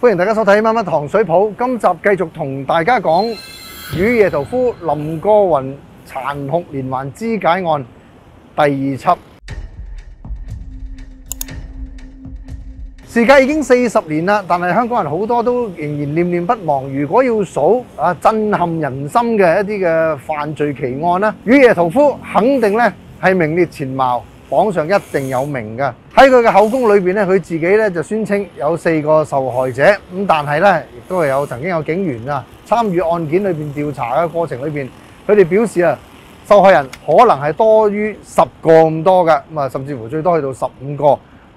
歡迎大家收睇《乜乜糖水鋪》，今集繼續同大家講雨夜屠夫林過雲殘酷連環肢解案第二輯。時間已經四十年啦，但係香港人好多都仍然念念不忘。如果要數啊震撼人心嘅一啲嘅犯罪奇案咧，雨夜屠夫肯定咧係名列前茅，榜上一定有名嘅。喺佢嘅口供裏邊咧，佢自己咧就宣稱有四個受害者，咁但係咧亦都係有曾經有警員啊參與案件裏邊調查嘅過程裏邊，佢哋表示啊受害人可能係多於十個咁多嘅，咁啊甚至乎最多去到十五個。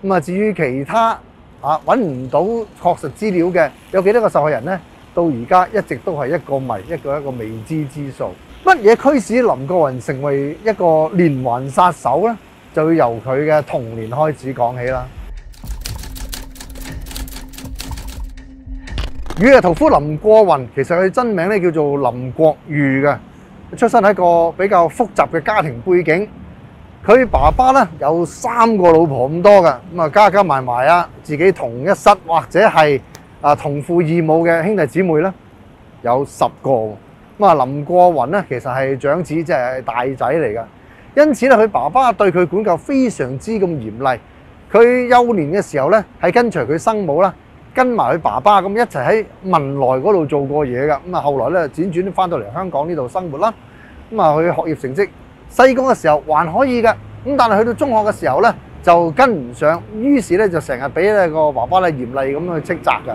咁啊至於其他，啊！揾唔到確實資料嘅有幾多個受害人呢？到而家一直都係一個謎，一個一個未知之數。乜嘢驅使林國雲成為一個連環殺手呢？就要由佢嘅童年开始講起啦。雨夜屠夫林過雲其實佢真名咧叫做林國裕嘅，出身喺一個比較複雜嘅家庭背景。佢爸爸咧有三個老婆咁多嘅，咁啊加加埋埋啊，自己同一室或者係啊同父異母嘅兄弟姊妹咧有十個。咁啊林過雲咧其實係長子，即係大仔嚟嘅，因此咧佢爸爸對佢管教非常之咁嚴厲。佢幼年嘅時候咧係跟隨佢生母啦，跟埋佢爸爸咁一齊喺文萊嗰度做過嘢㗎。咁啊後來咧輾轉翻到嚟香港呢度生活啦。咁啊佢學業成績，細個嘅時候還可以嘅，咁但係去到中學嘅時候咧就跟唔上，於是咧就成日俾咧個爸爸咧嚴厲咁去斥責嘅。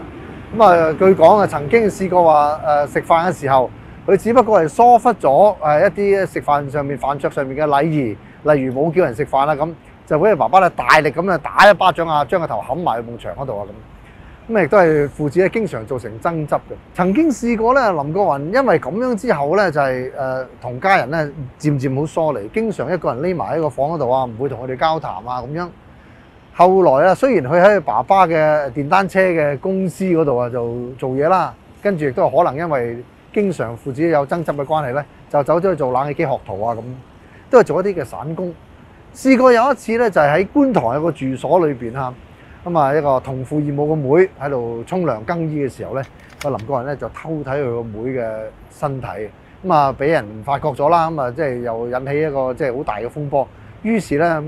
咁啊據講啊曾經試過話誒食飯嘅時候，佢只不過係疏忽咗誒一啲食飯上面飯桌上面嘅禮儀，例如冇叫人食飯啦咁，就俾佢爸爸咧大力咁啊打一巴掌啊，將個頭冚埋去埲牆嗰度啊咁。咁亦都係父子咧經常造成爭執嘅。曾經試過咧，林國雲因為咁樣之後咧，就係誒同家人咧漸漸好疏離，經常一個人匿埋喺個房嗰度啊，唔會同佢哋交談啊咁樣。後來啊，雖然佢喺爸爸嘅電單車嘅公司嗰度啊就做嘢啦，跟住亦都可能因為經常父子有爭執嘅關係咧，就走咗去做冷氣機學徒啊咁，都係做一啲嘅散工。試過有一次咧，就係喺觀塘有個住所裏邊嚇。咁啊，一個同父異母個妹喺度沖涼更衣嘅時候咧，個林過雲咧就偷睇佢個妹嘅身體，咁啊俾人發覺咗啦，咁啊即係又引起一個即係好大嘅風波。於是咧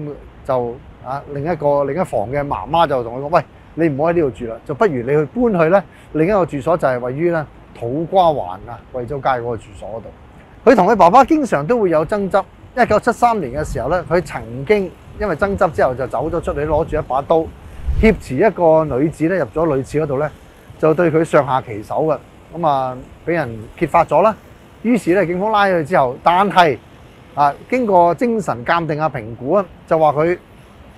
就啊另一個另一房嘅媽媽就同佢講：喂，你唔好喺呢度住啦，就不如你去搬去咧另一個住所，就係位於咧土瓜灣啊惠州街嗰個住所度。佢同佢爸爸經常都會有爭執。一九七三年嘅時候咧，佢曾經因為爭執之後就走咗出嚟，攞住一把刀。挾持一個女子咧入咗女廁嗰度咧，就對佢上下其手嘅，咁啊俾人揭發咗啦。於是咧警方拉佢之後，但係啊經過精神鑑定啊評估啊，就話佢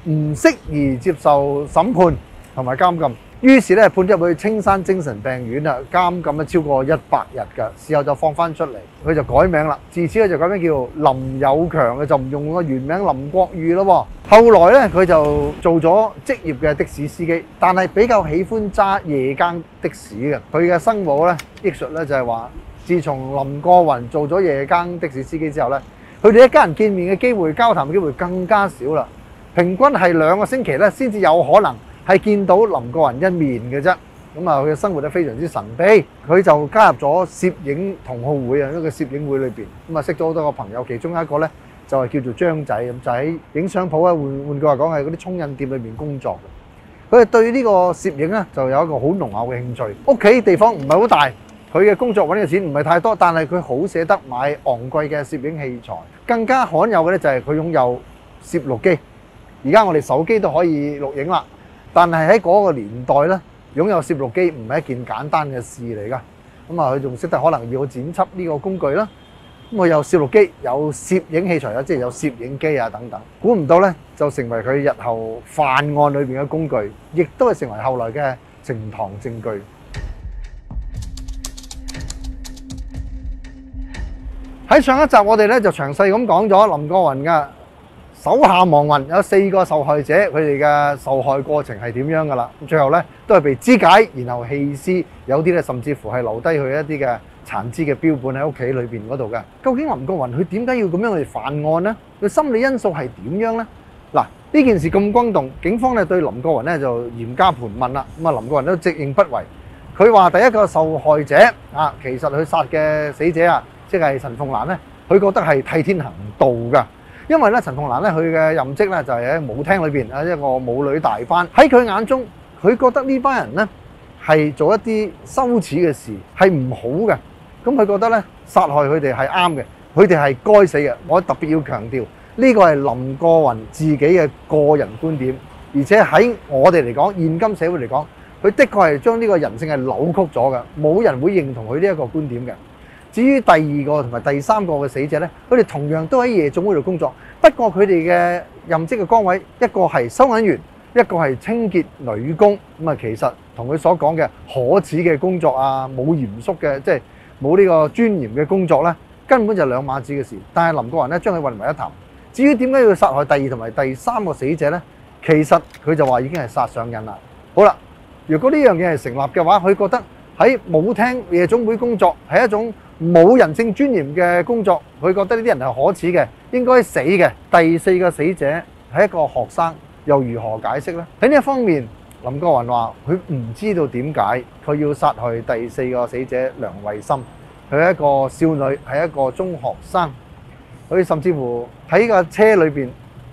唔適宜接受審判同埋監禁。於是咧判入去青山精神病院啊，監禁咗超過一百日嘅。事後就放翻出嚟，佢就改名啦。自此咧就改名叫林有強嘅，就唔用個原名林國裕咯。後來咧佢就做咗職業嘅的，士司機，但係比較喜歡揸夜間的士嘅。佢嘅生母咧憶述咧就係話，自從林過雲做咗夜間的士司機之後咧，佢哋一家人見面嘅機會、交談嘅機會更加少啦。平均係兩個星期咧先至有可能。係見到林過雲一面嘅啫，咁啊佢嘅生活咧非常之神秘，佢就加入咗攝影同好會啊，一個攝影會裏邊，咁啊識咗好多個朋友，其中一個咧就係叫做張仔，咁就喺影相鋪啊，換換句話講係嗰啲沖印店裏面工作。佢係對呢個攝影咧就有一個好濃厚嘅興趣。屋企地方唔係好大，佢嘅工作揾嘅錢唔係太多，但係佢好捨得買昂貴嘅攝影器材。更加罕有嘅咧就係佢擁有攝錄機，而家我哋手機都可以錄影啦。但係喺嗰個年代咧，擁有攝錄機唔係一件簡單嘅事嚟㗎。咁啊，佢仲識得可能要剪輯呢個工具啦。咁佢有攝錄機，有攝影器材啊，即係有攝影機啊等等。估唔到咧，就成為佢日後犯案裏面嘅工具，亦都係成為後來嘅呈堂證據。喺上一集我哋咧就詳細咁講咗林過雲㗎。手下亡魂有四個受害者，佢哋嘅受害過程係點樣㗎啦？最後咧都係被肢解，然後棄屍，有啲咧甚至乎係留低佢一啲嘅殘肢嘅標本喺屋企裏邊嗰度嘅。究竟林過雲佢點解要咁樣去犯案呢？佢心理因素係點樣呢？嗱，呢件事咁轟動，警方咧對林過雲咧就嚴加盤問啦。咁啊，林過雲都直認不諱。佢話第一個受害者啊，其實佢殺嘅死者啊，即係陳鳳蘭咧，佢覺得係替天行道㗎。因為咧，陳鳳蘭咧，佢嘅任職咧就係喺舞廳裏邊啊，一個舞女大班。喺佢眼中，佢覺得呢班人咧係做一啲羞恥嘅事，係唔好嘅。咁佢覺得咧，殺害佢哋係啱嘅，佢哋係該死嘅。我特別要強調，呢個係林過雲自己嘅個人觀點，而且喺我哋嚟講，現今社會嚟講，佢的確係將呢個人性係扭曲咗嘅，冇人會認同佢呢一個觀點嘅。至於第二個同埋第三個嘅死者呢，佢哋同樣都喺夜總會度工作，不過佢哋嘅任職嘅崗位，一個係收銀員，一個係清潔女工。咁啊，其實同佢所講嘅可恥嘅工作啊，冇嚴肅嘅，即係冇呢個尊嚴嘅工作呢，根本就兩碼子嘅事。但係林國雲呢，將佢混為一談。至於點解要殺害第二同埋第三個死者呢？其實佢就話已經係殺上癮啦。好啦，如果呢樣嘢係成立嘅話，佢覺得喺舞廳夜總會工作係一種冇人性尊嚴嘅工作，佢覺得呢啲人係可恥嘅，應該死嘅。第四個死者係一個學生，又如何解釋呢？喺呢一方面，林過雲話佢唔知道點解佢要殺害第四個死者梁慧心。佢係一個少女，係一個中學生。佢甚至乎喺個車裏邊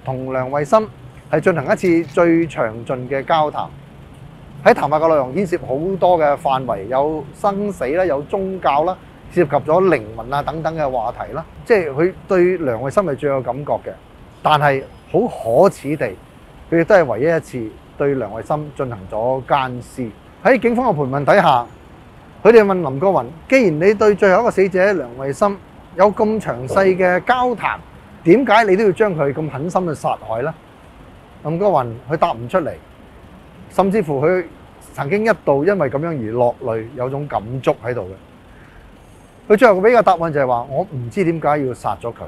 同梁慧心係進行一次最詳盡嘅交談。喺談話嘅內容牽涉好多嘅範圍，有生死啦，有宗教啦。涉及咗靈魂啊等等嘅話題啦，即係佢對梁慧心係最有感覺嘅，但係好可恥地，佢亦都係唯一一次對梁慧心進行咗姦屍。喺警方嘅盤問底下，佢哋問林國雲：既然你對最後一個死者梁慧心有咁詳細嘅交談，點解你都要將佢咁狠心去殺害呢？林國雲佢答唔出嚟，甚至乎佢曾經一度因為咁樣而落淚，有種感觸喺度嘅。佢最後俾個答案就係話：我唔知點解要殺咗佢，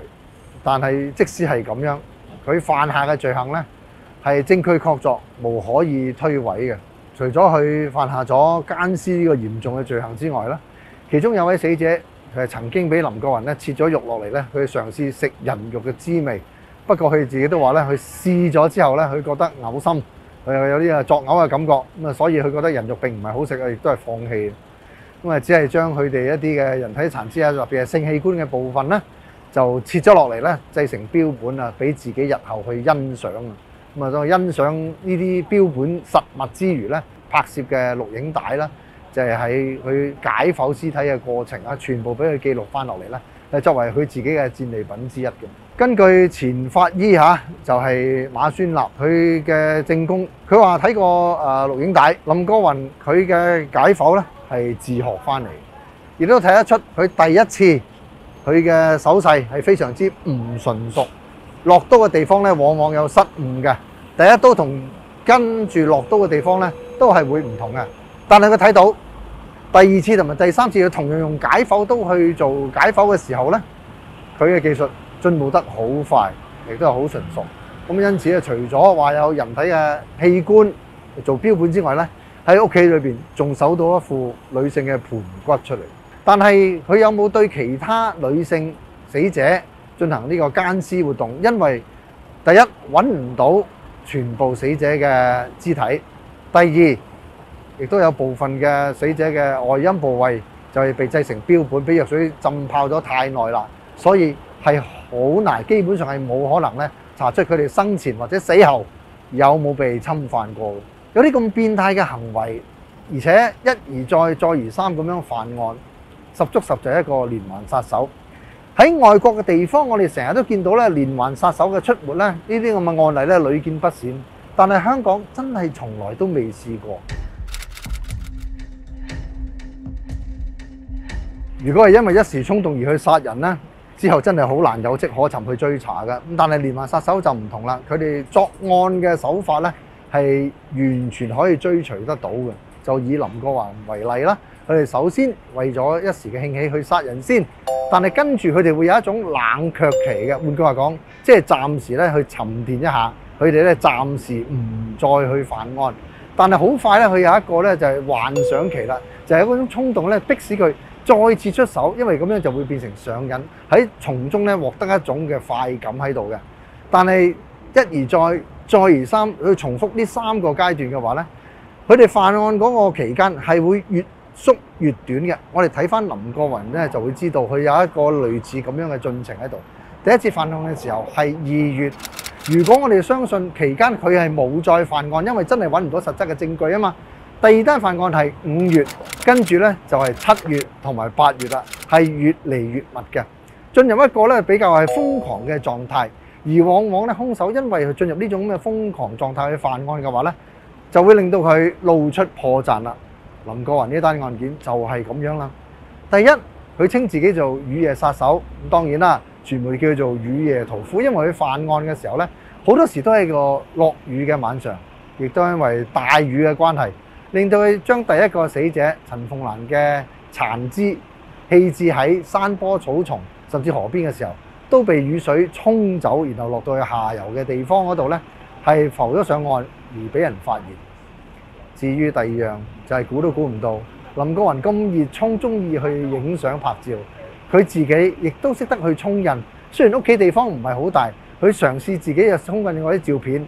但係即使係咁樣，佢犯下嘅罪行呢係證據確鑿，無可以推諉嘅。除咗佢犯下咗奸屍呢個嚴重嘅罪行之外咧，其中有位死者係曾經俾林國雲咧切咗肉落嚟咧，佢嘗試食人肉嘅滋味。不過佢自己都話咧，佢試咗之後咧，佢覺得嘔心，佢又有啲啊作嘔嘅感覺，咁啊所以佢覺得人肉並唔係好食啊，亦都係放棄。咁啊，只係將佢哋一啲嘅人體殘肢啊，特別係性器官嘅部分咧，就切咗落嚟咧，製成標本啊，俾自己日後去欣賞啊。咁啊，再欣賞呢啲標本實物之餘咧，拍攝嘅錄影帶啦，就係喺佢解剖屍體嘅過程啊，全部俾佢記錄翻落嚟咧，係作為佢自己嘅戰利品之一嘅。根據前法醫嚇，就係馬宣立佢嘅證供，佢話睇過誒錄影帶，林過雲佢嘅解剖咧。係自學翻嚟，亦都睇得出佢第一次佢嘅手勢係非常之唔純熟，落刀嘅地方咧往往有失誤嘅。第一刀同跟住落刀嘅地方咧都係會唔同嘅。但係佢睇到第二次同埋第三次佢同樣用解剖刀去做解剖嘅時候咧，佢嘅技術進步得好快，亦都係好純熟。咁因此咧，除咗話有人體嘅器官做標本之外咧，喺屋企裏邊仲搜到一副女性嘅盤骨出嚟，但係佢有冇對其他女性死者進行呢個奸屍活動？因為第一揾唔到全部死者嘅肢體，第二亦都有部分嘅死者嘅外陰部位就係被製成標本，俾藥水浸泡咗太耐啦，所以係好難，基本上係冇可能咧查出佢哋生前或者死後有冇被侵犯過。有啲咁變態嘅行為，而且一而再、再而三咁樣犯案，十足十就係一個連環殺手。喺外國嘅地方，我哋成日都見到咧連環殺手嘅出沒咧，呢啲咁嘅案例咧屢見不鮮。但係香港真係從來都未試過。如果係因為一時衝動而去殺人咧，之後真係好難有跡可尋去追查嘅。咁但係連環殺手就唔同啦，佢哋作案嘅手法咧，係完全可以追隨得到嘅，就以林國華為例啦。佢哋首先為咗一時嘅興起去殺人先，但係跟住佢哋會有一種冷卻期嘅。換句話講，即係暫時咧去沉澱一下，佢哋咧暫時唔再去犯案。但係好快咧，佢有一個咧就係幻想期啦，就係嗰種衝動咧，迫使佢再次出手，因為咁樣就會變成上癮，喺從中咧獲得一種嘅快感喺度嘅。但係一而再。再而三去重複呢三個階段嘅話呢，佢哋犯案嗰個期間係會越縮越短嘅。我哋睇翻林國雲咧，就會知道佢有一個類似咁樣嘅進程喺度。第一次犯案嘅時候係二月，如果我哋相信期間佢係冇再犯案，因為真係揾唔到實質嘅證據啊嘛。第二單犯案係五月，跟住咧就係七月同埋八月啦，係越嚟越密嘅，進入一個咧比較係瘋狂嘅狀態。而往往咧，兇手因為佢進入呢種咁嘅瘋狂狀態去犯案嘅話咧，就會令到佢露出破綻啦。林國雲呢單案件就係咁樣啦。第一，佢稱自己做雨夜殺手，咁當然啦，傳媒叫做雨夜屠夫，因為佢犯案嘅時候咧，好多時都係個落雨嘅晚上，亦都因為大雨嘅關係，令到佢將第一個死者陳鳳蘭嘅殘肢棄置喺山坡草叢甚至河邊嘅時候，都被雨水沖走，然後落到去下游嘅地方嗰度呢，係浮咗上岸而俾人發現。至於第二樣就係估都估唔到，林國雲咁熱衷，中意去影相拍照，佢自己亦都識得去沖印。雖然屋企地方唔係好大，佢嘗試自己又沖印嗰啲照片，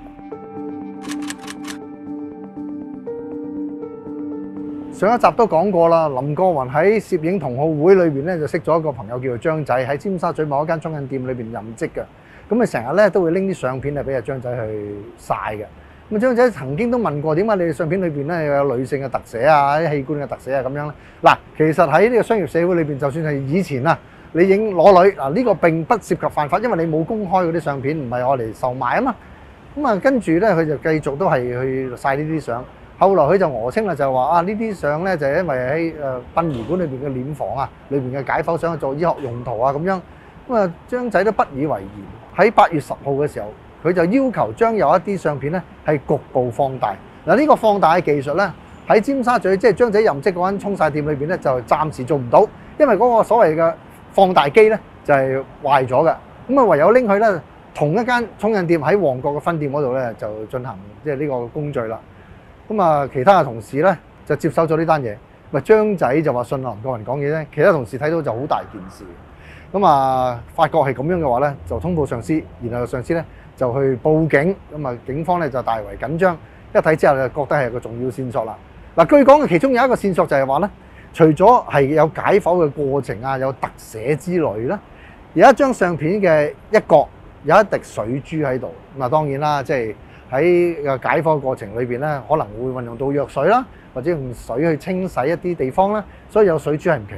上一集都講過啦，林過雲喺攝影同好會裏邊咧就識咗一個朋友叫做張仔，喺尖沙咀某一間中印店裏邊任職嘅，咁啊成日咧都會拎啲相片嚟俾阿張仔去晒嘅。咁張仔曾經都問過點解你哋相片裏邊咧有女性嘅特寫啊、啲器官嘅特寫啊咁樣咧？嗱，其實喺呢個商業社會裏邊，就算係以前啊，你影裸女嗱，呢個並不涉及犯法，因為你冇公開嗰啲相片，唔係我嚟售賣啊嘛。咁啊，跟住咧佢就繼續都係去晒呢啲相。後來佢就俄稱啦，就係話啊，呢啲相咧就係因為喺誒殯儀館裏邊嘅殮房啊，裏邊嘅解剖相做醫學用途啊咁樣。咁啊，張仔都不以為然。喺八月十號嘅時候。佢就要求將有一啲相片咧係局部放大。嗱，呢個放大嘅技術咧喺尖沙咀即係張仔任職嗰間沖晒店裏邊咧就暫時做唔到，因為嗰個所謂嘅放大機咧就係壞咗嘅。咁啊唯有拎佢咧同一間沖印店喺旺角嘅分店嗰度咧就進行即係呢個工序啦。咁啊其他嘅同事咧就接收咗呢單嘢，咪張仔就話信林國雲講嘢咧，其他同事睇到就好大件事。咁啊發覺係咁樣嘅話咧，就通報上司，然後上司咧。就去報警，咁啊警方咧就大為緊張，一睇之後就覺得係個重要線索啦。嗱，據講嘅其中有一個線索就係話咧，除咗係有解剖嘅過程啊，有特寫之類啦，有一張相片嘅一角有一滴水珠喺度。嗱，當然啦，即係喺解剖過程裏邊咧，可能會運用到藥水啦，或者用水去清洗一啲地方啦，所以有水珠係唔奇。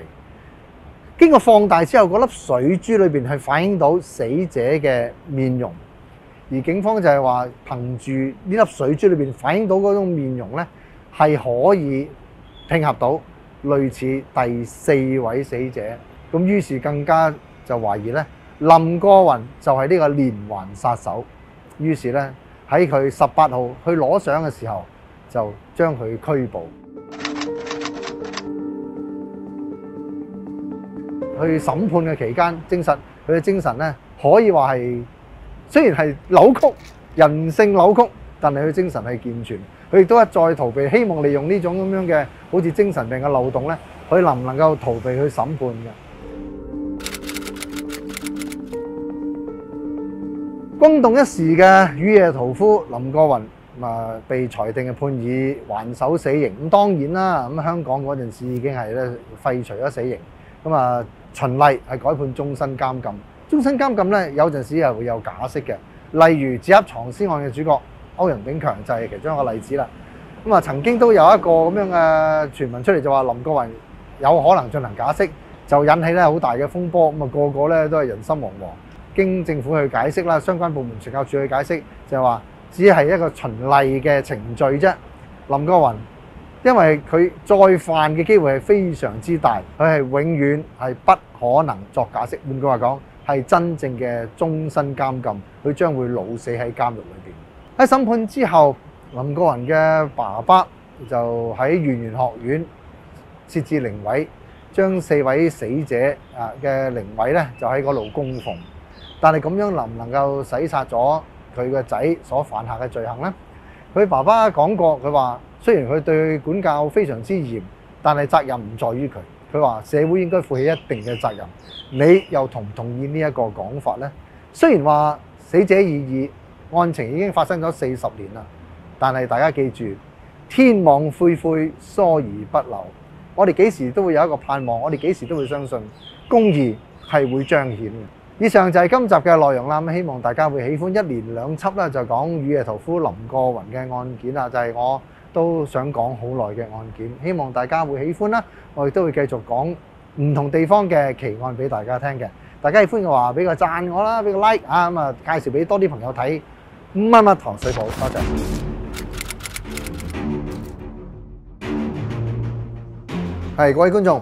經過放大之後，嗰粒水珠裏邊係反映到死者嘅面容。而警方就係話，憑住呢粒水珠裏邊反映到嗰種面容咧，係可以拼合到類似第四位死者。咁於是更加就懷疑咧，林過雲就係呢個連環殺手。於是咧喺佢十八號去攞相嘅時候，就將佢拘捕。去審判嘅期間，證實佢嘅精神咧可以話係。雖然係扭曲，人性扭曲，但係佢精神係健全。佢亦都一再逃避，希望利用呢種咁樣嘅好似精神病嘅漏洞咧，佢能唔能夠逃避去審判嘅？轟動一时嘅雨夜屠夫林過雲啊，被裁定嘅判以還手死刑。咁當然啦，咁香港嗰陣時已經係咧廢除咗死刑，咁啊循例係改判終身監禁。終身監禁咧，有陣時係會有假釋嘅，例如紙盒藏屍案嘅主角歐陽炳強就係其中一個例子啦。咁啊，曾經都有一個咁樣嘅傳聞出嚟，就話林過雲有可能進行假釋，就引起咧好大嘅風波。咁啊，個個咧都係人心惶惶。經政府去解釋啦，相關部門懲教署去解釋，就係話只係一個循例嘅程序啫。林國雲因為佢再犯嘅機會係非常之大，佢係永遠係不可能作假釋。換句話講。係真正嘅終身監禁，佢將會老死喺監獄裏邊。喺審判之後，林國雲嘅爸爸就喺圓玄學院設置靈位，將四位死者啊嘅靈位咧就喺嗰度供奉。但係咁樣能唔能夠洗刷咗佢個仔所犯下嘅罪行呢？佢爸爸講過，佢話雖然佢對管教非常之嚴，但係責任唔在於佢。佢話社會應該負起一定嘅責任。你又同唔同意呢一個講法呢？雖然話死者已矣，案情已經發生咗四十年啦，但係大家記住，天網恢恢，疏而不漏。我哋幾時都會有一個盼望，我哋幾時都會相信公義係會彰顯嘅。以上就係今集嘅內容啦，咁希望大家會喜歡一連兩輯咧，就講雨夜屠夫林過雲嘅案件啦，就係我都想講好耐嘅案件，希望大家會喜歡啦。我亦都會繼續講唔同地方嘅奇案俾大家聽嘅。大家喜歡嘅話，俾個讚我啦，俾個 like 啊，咁啊介紹俾多啲朋友睇。乜乜糖水鋪，多謝。係各位觀眾，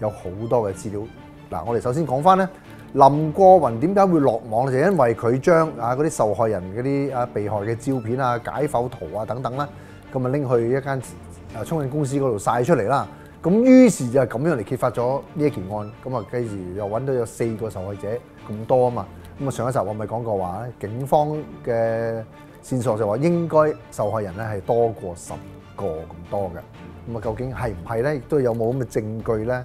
有好多嘅資料。嗱，我哋首先講翻咧，林過雲點解會落網咧？就因為佢將啊嗰啲受害人嗰啲啊被害嘅照片啊、解剖圖啊等等啦，咁啊拎去一間啊沖印公司嗰度晒出嚟啦。咁於是就咁樣嚟揭發咗呢一件案。咁啊，跟住又揾到有四個受害者咁多啊嘛。咁啊，上一集我咪講過話咧，警方嘅線索就話應該受害人咧係多過十個咁多嘅。咁啊，究竟係唔係咧？亦都有冇咁嘅證據咧？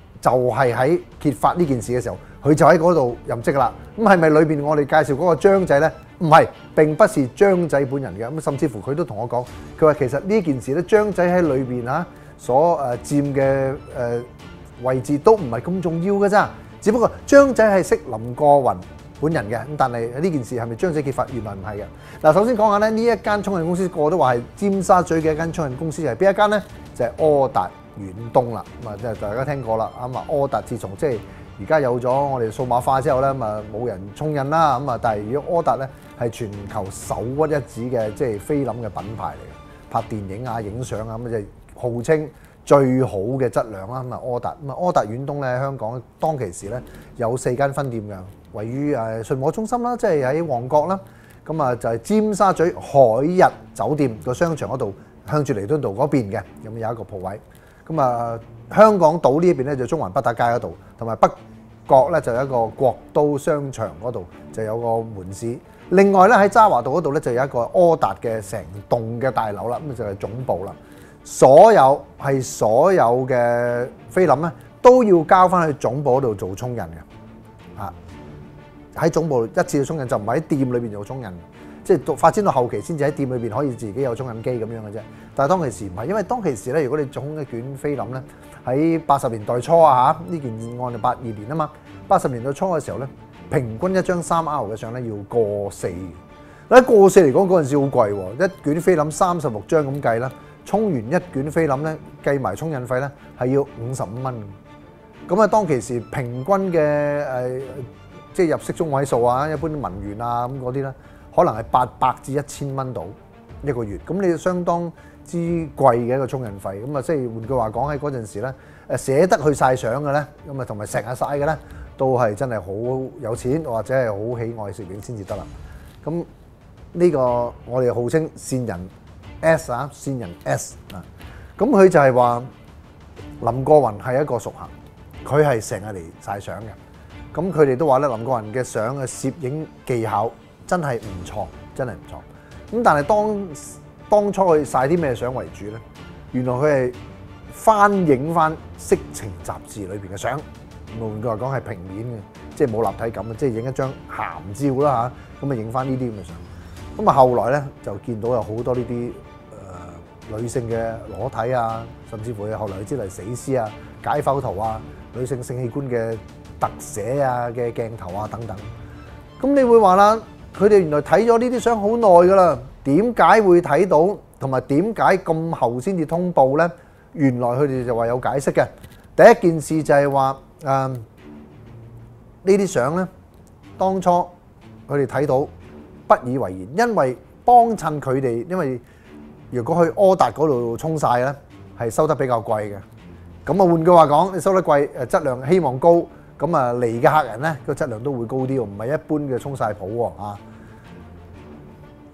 就係喺揭發呢件事嘅時候，佢就喺嗰度任職啦。咁係咪裏邊我哋介紹嗰個張仔咧？唔係，並不是張仔本人嘅。咁甚至乎佢都同我講，佢話其實呢件事咧，張仔喺裏邊啊所誒佔嘅誒位置都唔係咁重要嘅咋。只不過張仔係識林過雲本人嘅。咁但係呢件事係咪張仔揭發？原來唔係嘅。嗱，首先講下咧，呢一間沖印公司個個都話係尖沙咀嘅一間沖印公司，係邊一間咧？就係柯達遠東啦。咁啊，即係大家聽過啦。啱啊，柯達自從即係而家有咗我哋數碼化之後咧，咁啊冇人沖印啦。咁啊，但係如果柯達咧，係全球首屈一指嘅即係菲林嘅品牌嚟嘅，拍電影啊、影相啊咁就號稱最好嘅質量啦。咁啊，柯達咁啊，柯達遠東咧香港當其時咧有四間分店嘅，位於誒信和中心啦，即係喺旺角啦。咁啊就係尖沙咀海逸酒店個商場嗰度，向住彌敦道嗰邊嘅，咁有一個鋪位。咁啊，香港島呢邊咧就中環北打街嗰度，同埋北角咧就有一個國都商場嗰度就有個門市。另外咧喺渣華道嗰度咧就有一個柯達嘅成棟嘅大樓啦，咁就係總部啦。所有係所有嘅菲林咧都要交翻去總部嗰度做沖印嘅。啊，喺總部一次嘅沖印就唔喺店裏邊做沖印，即係發展到後期先至喺店裏邊可以自己有沖印機咁樣嘅啫。但係當其時唔係，因為當其時咧，如果你總一卷菲林咧喺八十年代初啊嚇，呢件案就八二年啊嘛，八十年代初嘅時候咧。平均一張三 R 嘅相咧要過四，嗱過四嚟講嗰陣時好貴喎，一卷菲林三十六張咁計啦，沖完一卷菲林咧計埋沖印費咧係要五十五蚊，咁啊當其時平均嘅誒即係入息中位數啊，一般文員啊咁嗰啲咧，可能係八百至一千蚊到一個月，咁你相當之貴嘅一個充印費，咁啊即係換句話講喺嗰陣時咧，誒捨得去晒相嘅咧，咁啊同埋成日晒嘅咧。都係真係好有錢或者係好喜愛攝影先至得啦。咁呢個我哋號稱線人 S 啊，線人 S 啊。咁佢就係話林過雲係一個熟客，佢係成日嚟晒相嘅。咁佢哋都話咧，林過雲嘅相嘅攝影技巧真係唔錯，真係唔錯。咁但係當當初佢晒啲咩相為主咧？原來佢係翻影翻色情雜誌裏邊嘅相。換句話講係平面嘅，即係冇立體感嘅，即係影一張鹹照啦嚇，咁啊影翻呢啲咁嘅相。咁啊後來咧就見到有好多呢啲誒女性嘅裸體啊，甚至乎後來知嚟死屍啊、解剖圖啊、女性性器官嘅特寫啊嘅鏡頭啊等等。咁你會話啦，佢哋原來睇咗呢啲相好耐㗎啦，點解會睇到？同埋點解咁後先至通報呢？原來佢哋就話有解釋嘅。第一件事就係話誒呢啲相呢，當初佢哋睇到不以為然，因為幫襯佢哋，因為如果去柯達嗰度沖曬呢，係收得比較貴嘅。咁啊換句話講，你收得貴誒，質量希望高，咁啊嚟嘅客人呢個質量都會高啲喎，唔係一般嘅沖曬鋪喎啊！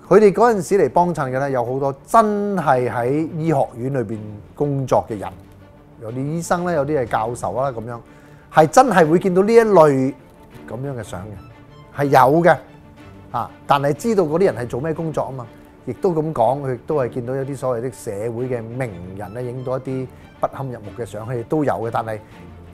佢哋嗰陣時嚟幫襯嘅咧，有好多真係喺醫學院裏邊工作嘅人，有啲醫生咧，有啲係教授啦咁樣，係真係會見到呢一類咁樣嘅相嘅，係有嘅啊！但係知道嗰啲人係做咩工作啊嘛，亦都咁講，佢都係見到有啲所謂的社會嘅名人咧，影到一啲不堪入目嘅相，佢哋都有嘅，但係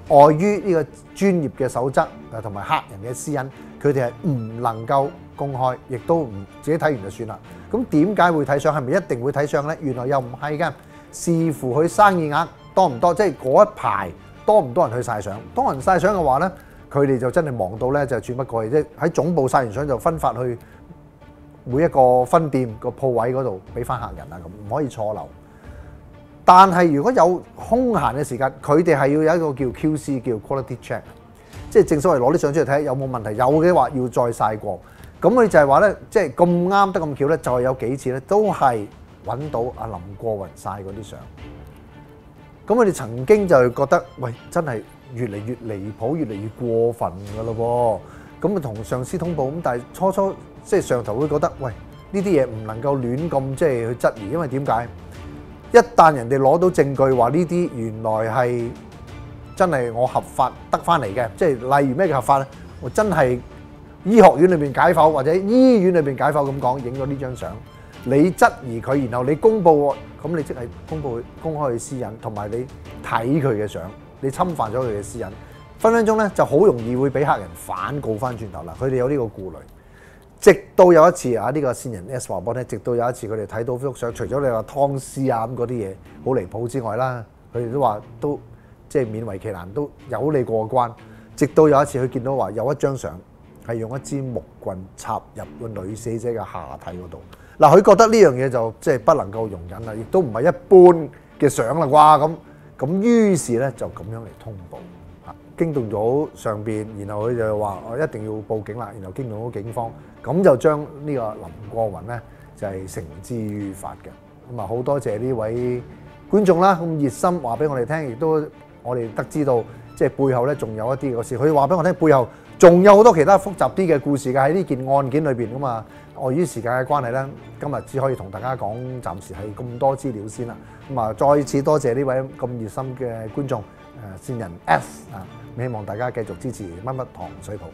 礙於呢個專業嘅守則啊，同埋客人嘅私隱，佢哋係唔能夠公開，亦都唔自己睇完就算啦。咁點解會睇相？係咪一定會睇相呢？原來又唔係㗎，視乎佢生意額多唔多，即係嗰一排多唔多人去曬相。多人曬相嘅話呢，佢哋就真係忙到呢，就轉不過嚟，即係喺總部曬完相就分發去每一個分店個鋪位嗰度俾翻客人啊，咁唔可以錯漏。但係如果有空閒嘅時間，佢哋係要有一個叫 QC，叫 quality check，即係正所謂攞啲相出嚟睇下有冇問題，有嘅話要再曬過。咁佢就係話咧，即係咁啱得咁巧咧，就係有幾次咧，都係揾到阿林過雲曬嗰啲相。咁佢哋曾經就覺得，喂，真係越嚟越離譜，越嚟越過分噶咯喎。咁啊同上司通報，咁但係初初即係上頭會覺得，喂，呢啲嘢唔能夠亂咁即係去質疑，因為點解？一旦人哋攞到證據話呢啲原來係真係我合法得翻嚟嘅，即係例如咩叫合法咧？我真係。醫學院裏邊解剖或者醫院裏邊解剖咁講，影咗呢張相，你質疑佢，然後你公佈，咁你即係公佈佢公開佢私隱，同埋你睇佢嘅相，你侵犯咗佢嘅私隱，分分鐘咧就好容易會俾客人反告翻轉頭啦。佢哋有呢個顧慮，直到有一次啊，呢個線人 S 話我聽，直到有一次佢哋睇到幅相，除咗你話湯屍啊咁嗰啲嘢好離譜之外啦，佢哋都話都即係勉為其難都有你過關。直到有一次佢見到話有一張相。係用一支木棍插入個女死者嘅下體嗰度。嗱，佢覺得呢樣嘢就即係不能夠容忍啦，亦都唔係一般嘅相啦啩咁。咁於是咧就咁樣嚟通報，驚動咗上邊，然後佢就話我一定要報警啦，然後驚動咗警方，咁就將呢個林過雲咧就係繩之於法嘅。咁啊好多謝呢位觀眾啦，咁熱心話俾我哋聽，亦都我哋得知到即係背後咧仲有一啲個事，佢話俾我聽背後。仲有好多其他複雜啲嘅故事嘅喺呢件案件裏邊噶嘛，礙於時間嘅關係咧，今日只可以同大家講，暫時係咁多資料先啦。咁啊，再次多謝呢位咁熱心嘅觀眾，誒線人 S 啊，希望大家繼續支持乜乜糖水鋪。